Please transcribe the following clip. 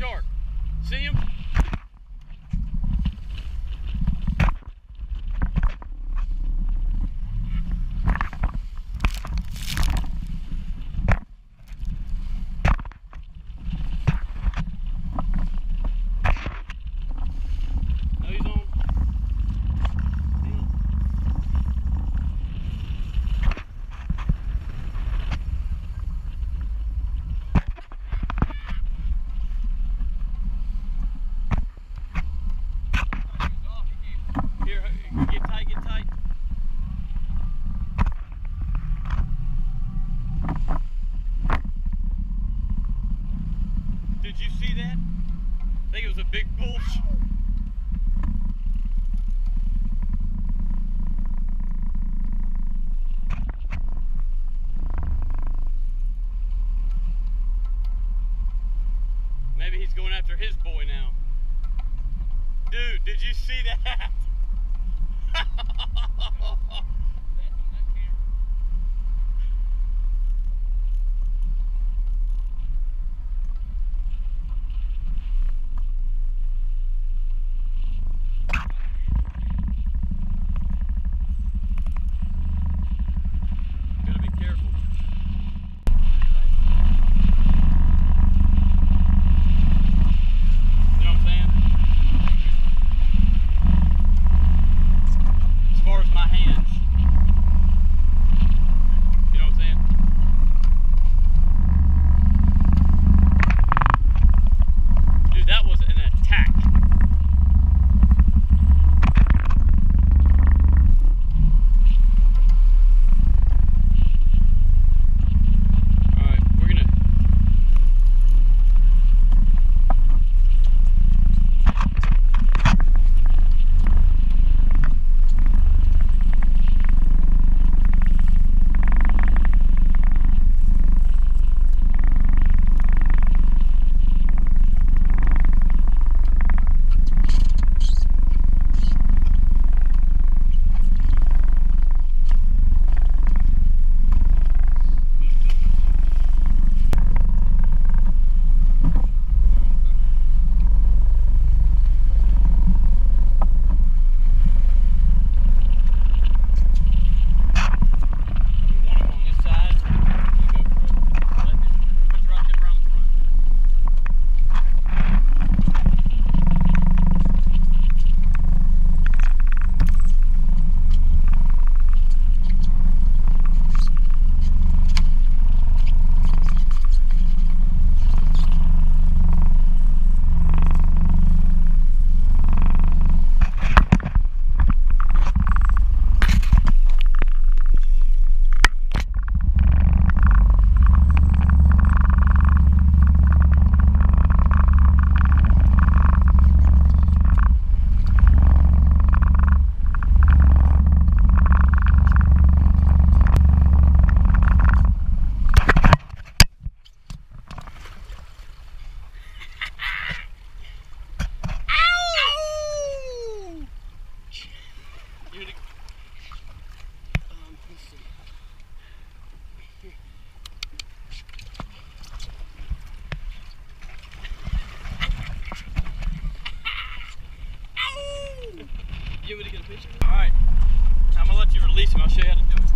shark. See him? Did you see that? I think it was a big bullsh. Maybe he's going after his boy now. Dude, did you see that? right. I'm gonna let you release him. I'll show you how to do it.